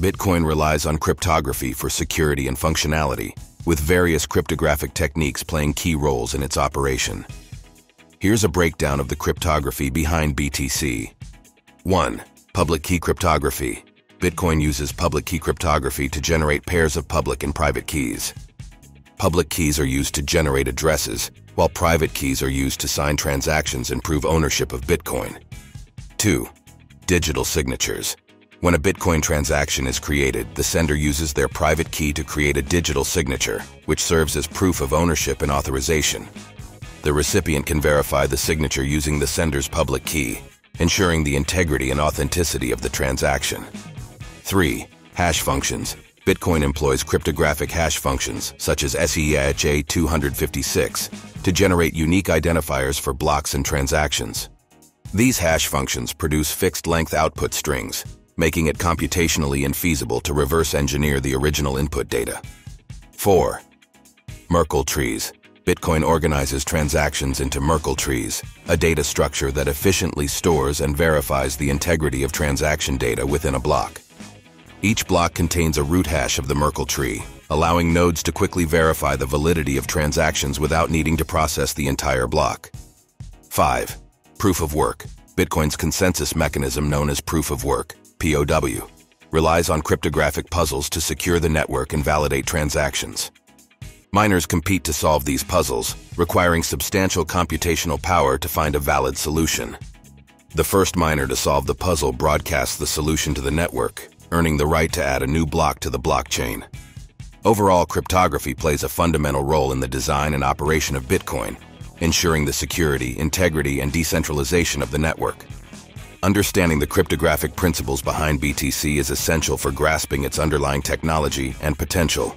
Bitcoin relies on cryptography for security and functionality, with various cryptographic techniques playing key roles in its operation. Here's a breakdown of the cryptography behind BTC. 1. Public key cryptography. Bitcoin uses public key cryptography to generate pairs of public and private keys. Public keys are used to generate addresses, while private keys are used to sign transactions and prove ownership of Bitcoin. 2. Digital signatures. When a Bitcoin transaction is created, the sender uses their private key to create a digital signature, which serves as proof of ownership and authorization. The recipient can verify the signature using the sender's public key, ensuring the integrity and authenticity of the transaction. 3. Hash functions. Bitcoin employs cryptographic hash functions, such as SHA-256, to generate unique identifiers for blocks and transactions. These hash functions produce fixed-length output strings, making it computationally infeasible to reverse engineer the original input data. 4. Merkle trees. Bitcoin organizes transactions into Merkle trees, a data structure that efficiently stores and verifies the integrity of transaction data within a block. Each block contains a root hash of the Merkle tree, allowing nodes to quickly verify the validity of transactions without needing to process the entire block. 5. Proof of Work. Bitcoin's consensus mechanism known as Proof of Work, POW, relies on cryptographic puzzles to secure the network and validate transactions. Miners compete to solve these puzzles, requiring substantial computational power to find a valid solution. The first miner to solve the puzzle broadcasts the solution to the network, earning the right to add a new block to the blockchain. Overall, cryptography plays a fundamental role in the design and operation of Bitcoin, ensuring the security, integrity, and decentralization of the network. Understanding the cryptographic principles behind BTC is essential for grasping its underlying technology and potential.